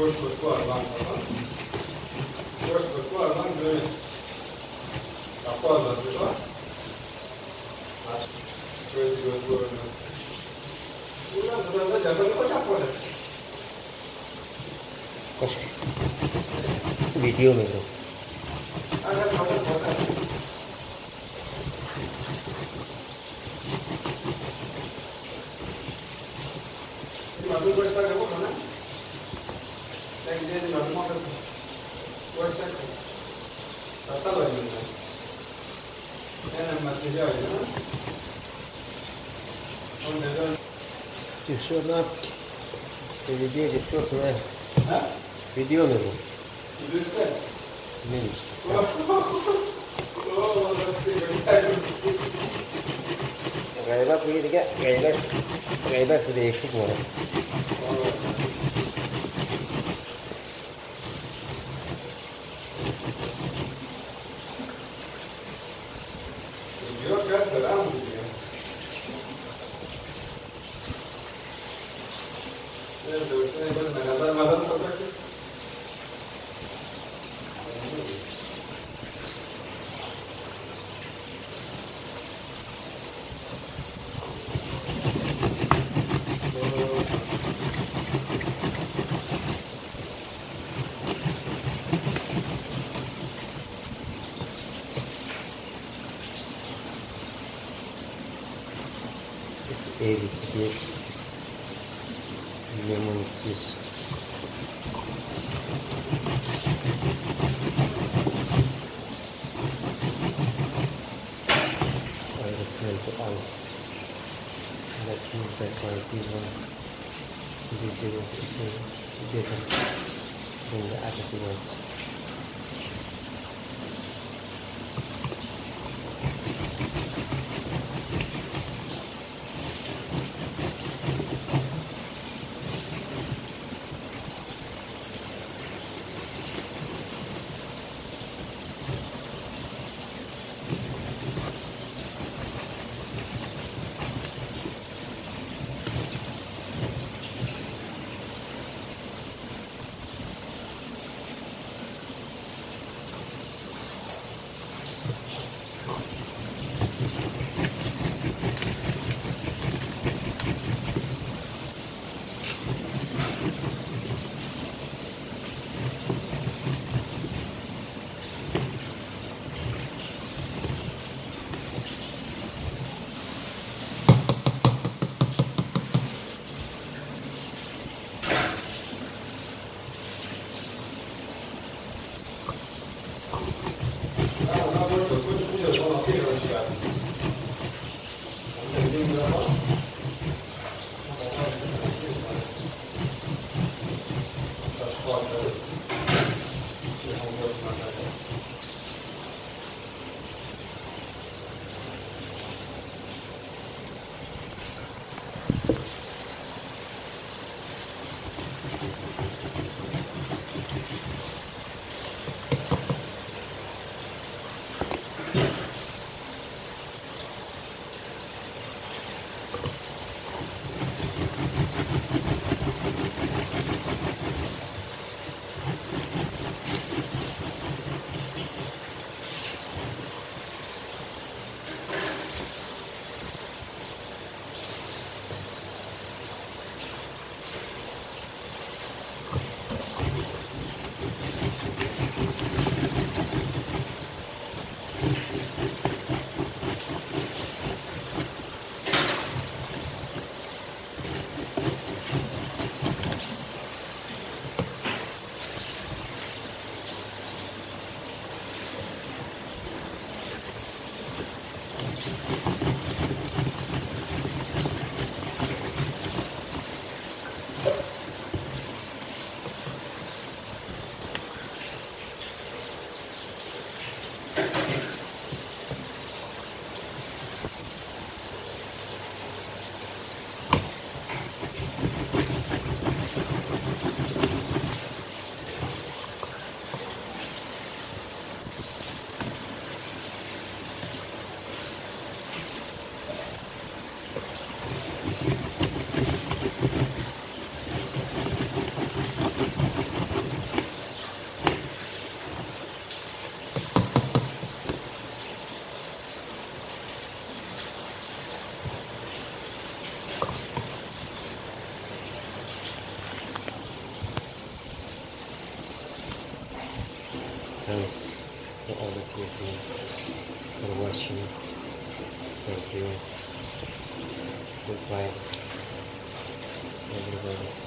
boş kutu var lan falan. Boş kutu var lan böyle. Kapı arası var. Aç. Göz göz görünüyor. Buradan sonra da canını koçak var. कुछ video में Tişört ne yaptık? Belediye tişört ne? Video ne bu? Bilirsen. Ne işte Gaybet bu yedi gel. Gaybet. Gaybet bu değişik mi? carta. Pero Easy to get lemon juice. I recommend to all that you that quality one. These lemons is better than the other ones. Thank you. Thanks for all of you for watching. Thank you. Goodbye, everybody.